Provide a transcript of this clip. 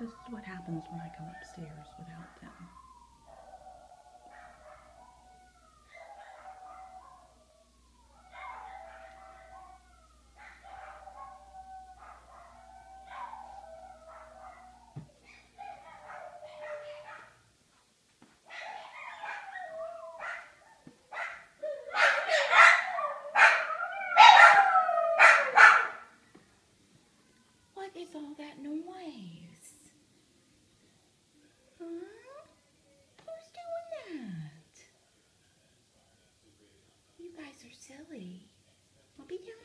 This is what happens when I come upstairs without them. What is all that noise? Are silly. I'll be down.